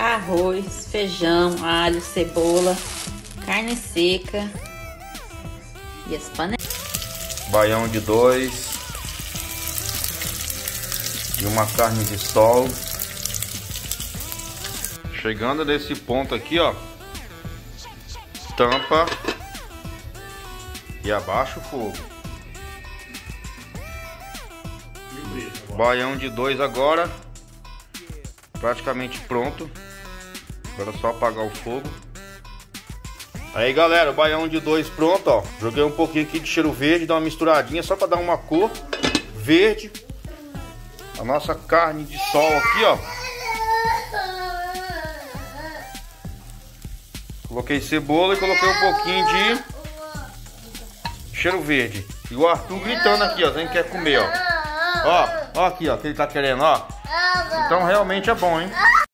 arroz, feijão, alho, cebola, carne seca e as panelas. Baião de dois. E uma carne de sol. Chegando nesse ponto aqui, ó. Tampa. E abaixa o fogo. Baião de dois agora. Praticamente pronto. Agora é só apagar o fogo. Aí galera, o baião de dois pronto, ó. Joguei um pouquinho aqui de cheiro verde, dá uma misturadinha só para dar uma cor verde. A nossa carne de sol aqui, ó. Coloquei cebola e coloquei um pouquinho de cheiro verde. E o Arthur gritando aqui, ó, quem quer comer, ó. Ó, ó aqui, ó, que ele tá querendo, ó. Então realmente é bom, hein?